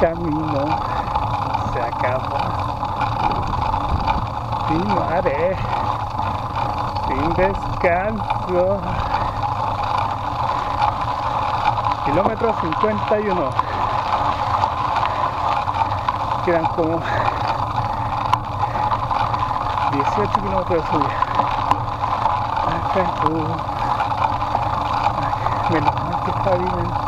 camino se acabó. Sin haré, sin descanso. Kilómetro 51. Quedan como 18 kilómetros de subida. Acá. Menos mal que está bien.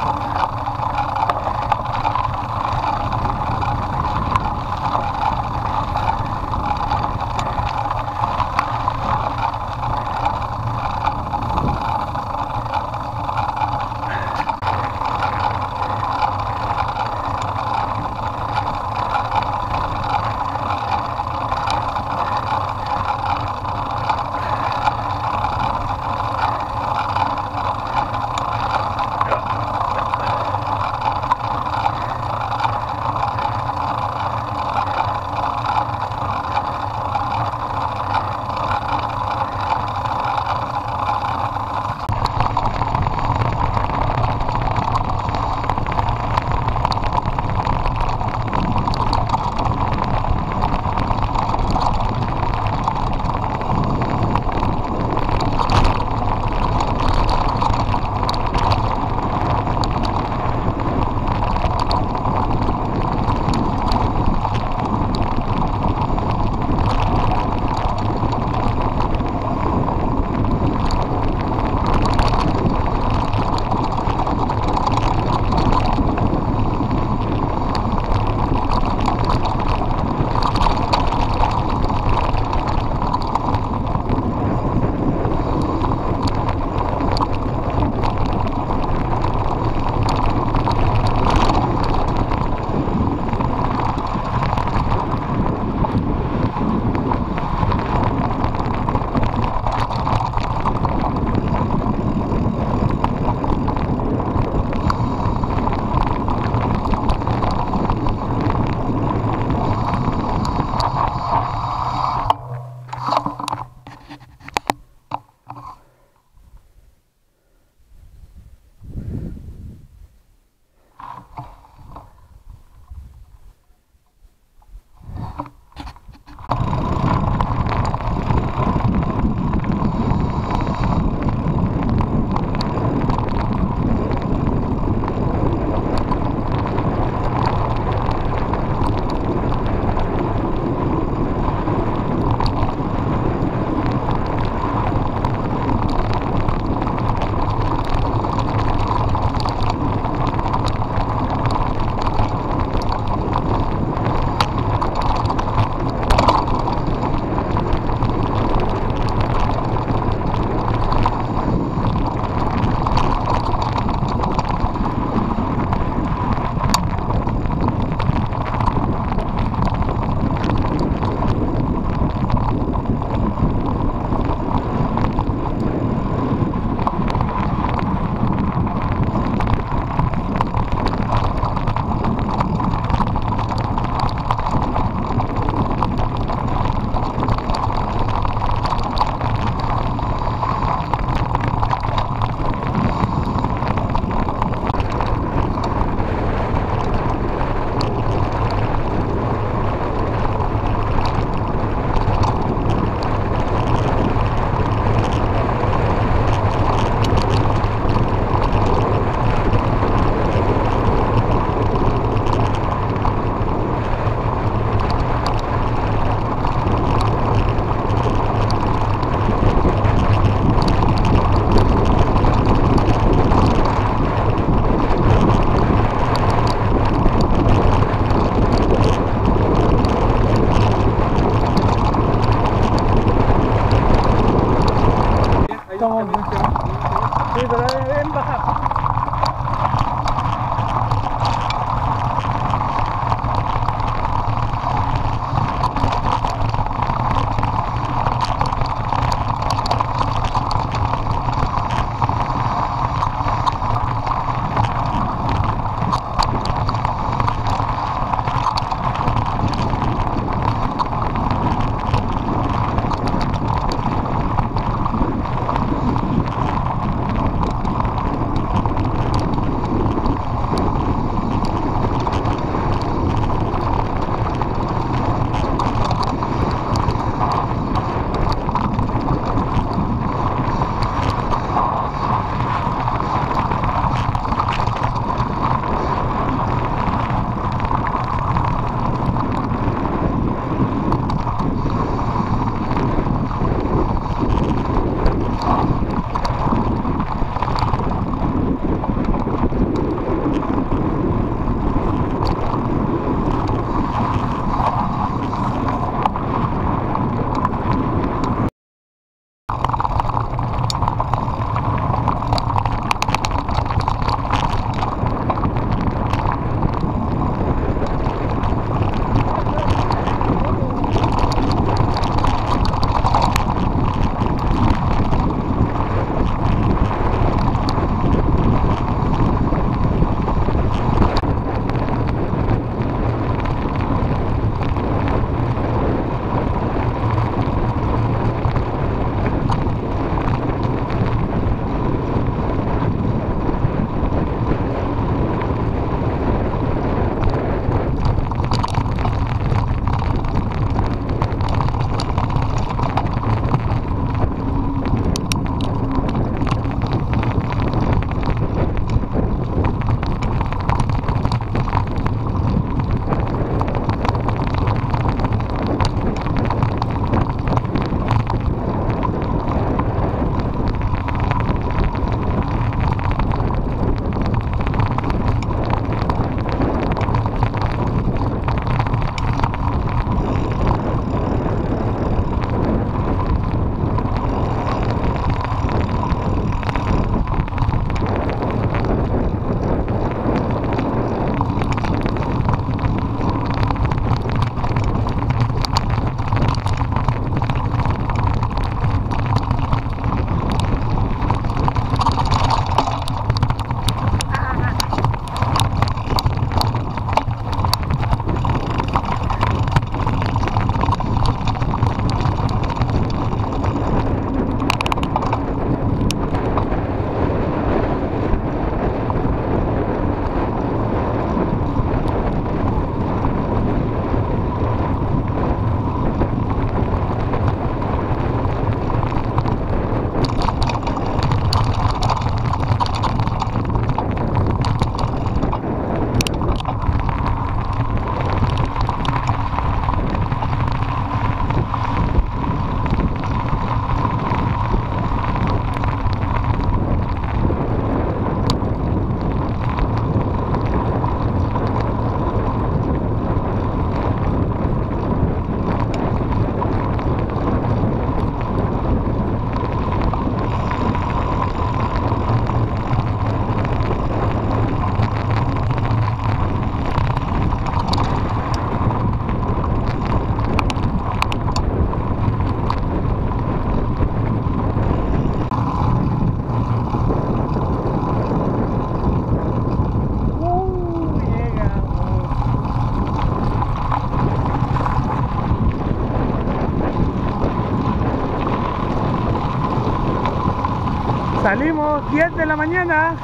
Salimos 10 de la mañana,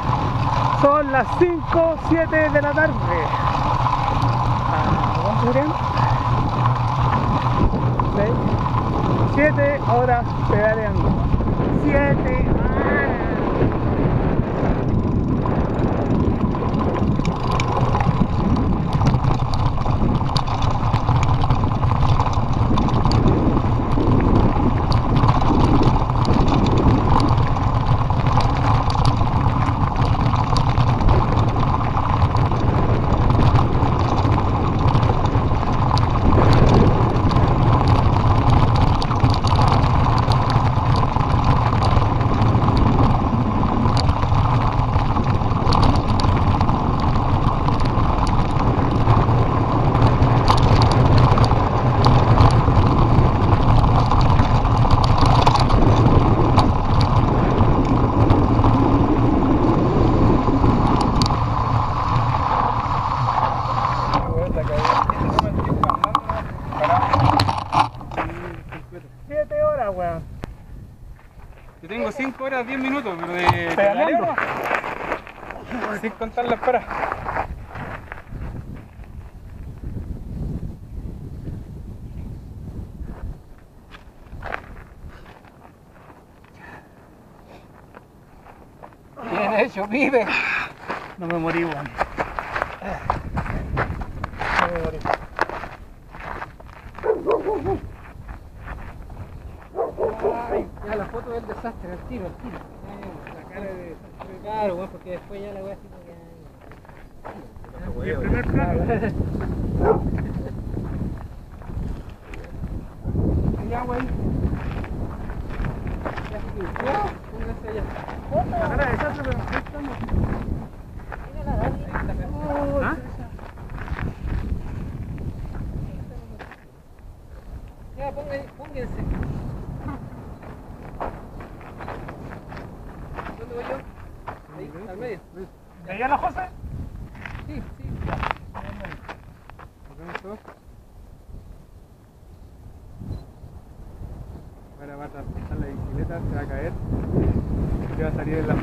son las 5, 7 de la tarde. Ah. 6, 7 horas pedaleando. 7 7 horas, weón. Yo tengo 5 horas 10 minutos, pero de Pedaleando. Sin contar las paras. Bien hecho, vive. No me morí, weón. Ay, ya la foto del desastre, al tiro, al tiro. La cara de desastre. Claro, bueno, porque después ya la voy a decir Y el primer plano. Ya, güey. Ya, póngase allá. La cara de desastre, pero al medio. ¿Y allá la José? Sí, sí. Ahora va a traspasar la bicicleta, se va a caer y va a salir en la.